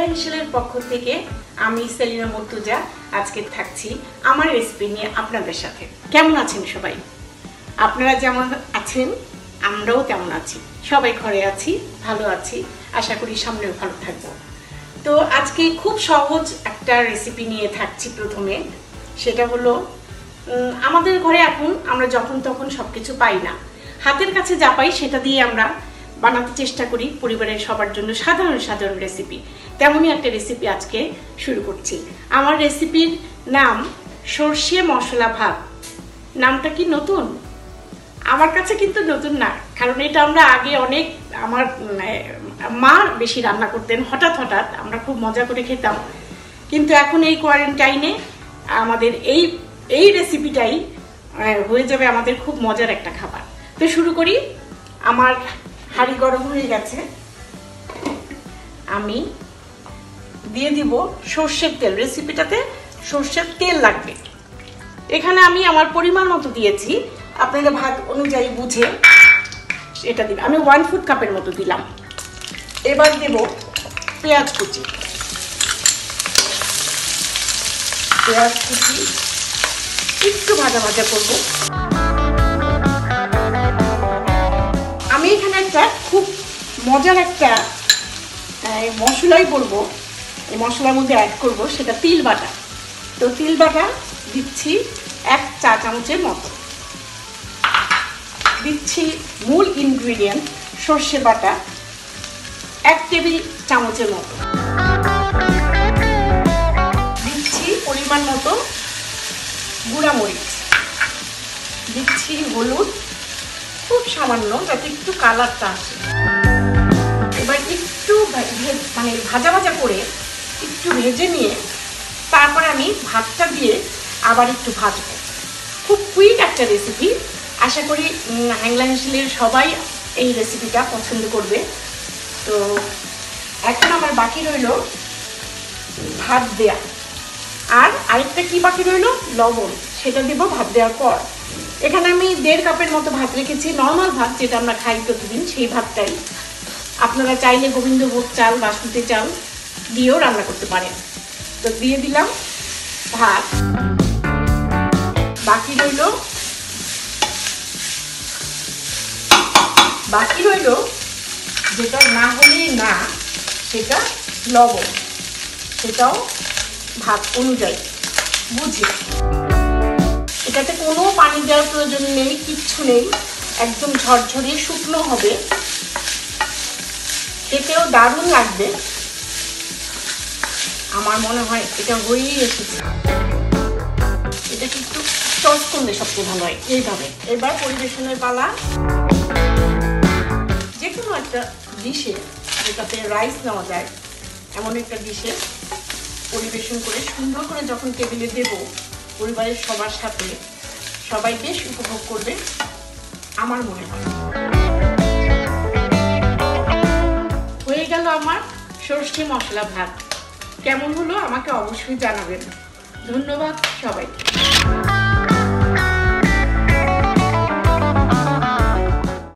হ্যাংলা হিসেলের পক্ষ থেকে আমি সেলিনা মর্তুজা আজকে থাকছি আমার রেসিপি নিয়ে আপনাদের সাথে। কেমন আছেন সবাই? আপনারা যেমন আছেন, আমরাও তেমন আছি। সবাই ঘরে আছি, ভালো আছি, আশা করি সামনেও ভালো থাকব। তো আজকে খুব সহজ একটা রেসিপি নিয়ে থাকছি প্রথমে। সেটা হলো আমাদের ঘরে এখন আমরা যখন তখন সব কিছু পাই না। হাতের কাছে যা পাই সেটা দিয়ে আমরা বানাতে চেষ্টা করি, পরিবারের সবার জন্য সাধারণ সাধারণ রেসিপি তেমনই একটা রেসিপি আজকে শুরু করছি। আমার রেসিপির নাম সর্ষে মশলা ভাত। নামটা কি নতুন? আমার কাছে কিন্তু নতুন না, কারণ এটা আমরা আগে অনেক, আমার মা বেশি রান্না করতেন, হঠাৎ হঠাৎ আমরা খুব মজা করে খেতাম। কিন্তু এখন এই কোয়ারেন্টাইনে আমাদের এই এই রেসিপিটাই হয়ে যাবে আমাদের খুব মজার একটা খাবার। তো শুরু করি, আমার হাঁড়ি গরম হয়ে গেছে। আমি দিয়ে দিব সর্ষের তেল। রেসিপিটাতে সর্ষের তেল লাগবে। এখানে আমি আমার পরিমাণ মতো দিয়েছি। আপনারা ভাত অনুযায়ী বুঝে এটা দিলাম আমি ওয়ান ফুট কাপের মতো দিলাম। এবার দেব পেঁয়াজ কুচি। পেঁয়াজ কুচি একটু ভাজা ভাজা করব। মজার একটা মশলাই বলব এই মশলার মধ্যে অ্যাড করব সেটা তিল বাটা। তো তিল বাটা দিচ্ছি এক চা চামচের মতো। দিচ্ছি মূল ইনগ্রিডিয়েন্ট সর্ষে বাটা এক টেবিল চামচের মতো। দিচ্ছি পরিমাণ মতো গুঁড়া মরিচ দিচ্ছি হলুদ, খুব সামান্য, যাতে একটু কালারটা আসে। মানে ভাজা ভাজা করে একটু ভেজে নিয়ে তারপরে আমি ভাতটা দিয়ে আবার একটু ভাজবো। খুব কুইক একটা রেসিপি আশা করি হ্যাংলা হেসেলের সবাই এই রেসিপিটা পছন্দ করবে। তো এখন আমার বাকি রইল ভাত দেয়া। আর আরেকটা কি বাকি রইল? লবণ। সেটা দেবো ভাত দেওয়ার পর। এখানে আমি দেড় কাপের মতো ভাত রেখেছি। নর্মাল ভাত যেটা আমরা খাই প্রতিদিন, সেই ভাতটাই। আপনারা চাইলে গোবিন্দভোগ চাল, বাসমতি চাল দিয়েও রান্না করতে পারেন। তো দিয়ে দিলাম ভাত। বাকি রইল বাকি রইল যেটা না হলে না, সেটা লবণ। সেটাও ভাত অনুযায়ী। বুঝি এটাতে কোনো পানি দেওয়ার প্রয়োজন নেই, কিচ্ছু নেই। একদম ঝরঝরে শুকনো হবে। খেতেও দারুণ লাগবে। আমার মনে হয় এটা হয়েই এসেছে এটা কিন্তু টস করলে সবচেয়ে ভালো হয়, এইভাবে। এবার পরিবেশনের পালা। যে কোনো একটা ডিশে যেটাতে রাইস নেওয়া যায়, এমন একটা ডিশে পরিবেশন করে সুন্দর করে যখন টেবিলে দেব, পরিবারের সবার সাথে সবাই বেশ উপভোগ করবে, আমার মনে হয় হয়ে। সর্ষে মশলা ভাত। কেমন হলো আমাকে অবশ্যই জানাবেন। ধন্যবাদ সবাইকে।